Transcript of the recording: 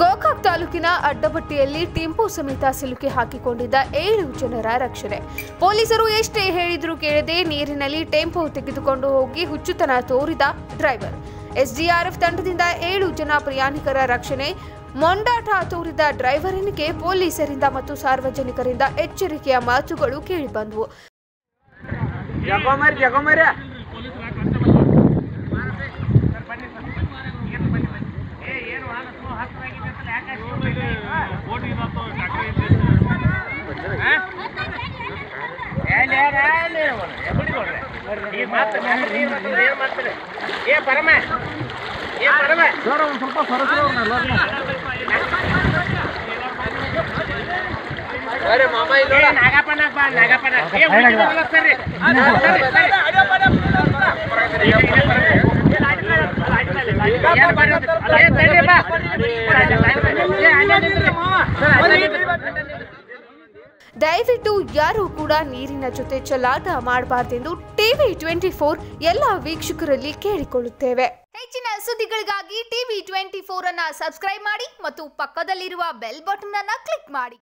ಗೋಕಾಕ್ ತಾಲೂಕಿನ ಅಡ್ಡಬಟ್ಟಿಯಲ್ಲಿ ಟೆಂಪೋ ಸಮೇತ ಸಿಲುಕಿ ಹಾಕಿಕೊಂಡಿದ್ದ ಏಳು ಜನರ ರಕ್ಷಣೆ. ಪೊಲೀಸರು ಎಷ್ಟೇ ಹೇಳಿದರೂ ಕೇಳದೆ ನೀರಿನಲ್ಲಿ ಟೆಂಪೋ ತೆಗೆದುಕೊಂಡು ಹೋಗಿ ಹುಚ್ಚುತನ ತೋರಿದ ಡ್ರೈವರ್. ಎಸ್ಡಿಆರ್ಎಫ್ ತಂಡದಿಂದ ಏಳು ಜನ ಪ್ರಯಾಣಿಕರ ರಕ್ಷಣೆ, ಮೊಂಡಾಟ ತೋರಿದ ಡ್ರೈವರನಿಗೆ ಪೊಲೀಸರಿಂದ ಮತ್ತು ಸಾರ್ವಜನಿಕರಿಂದ ಎಚ್ಚರಿಕೆಯ ಮಾತುಗಳು ಕೇಳಿಬಂದವು. ಏ ಪರಮ. ಏ ಪರಮ ಅರೆ ಬಾ ಏ ದಯವಿಟ್ಟು ಯಾರೂ ಕೂಡ ನೀರಿನ ಜೊತೆ ಚಲಾಟ ಮಾಡಬಾರ್ದೆಂದು ಟಿವಿ ಟ್ವೆಂಟಿ ಫೋರ್ ಎಲ್ಲ ವೀಕ್ಷಕರಲ್ಲಿ ಕೇಳಿಕೊಳ್ಳುತ್ತೇವೆ. ಹೆಚ್ಚಿನ ಸುದ್ದಿಗಳಿಗಾಗಿ ಟಿವಿ ಟ್ವೆಂಟಿ ಫೋರ್ ಅನ್ನ ಸಬ್ಸ್ಕ್ರೈಬ್ ಮಾಡಿ ಮತ್ತು ಪಕ್ಕದಲ್ಲಿರುವ ಬೆಲ್ ಬಟನ್ ಅನ್ನ ಕ್ಲಿಕ್ ಮಾಡಿ.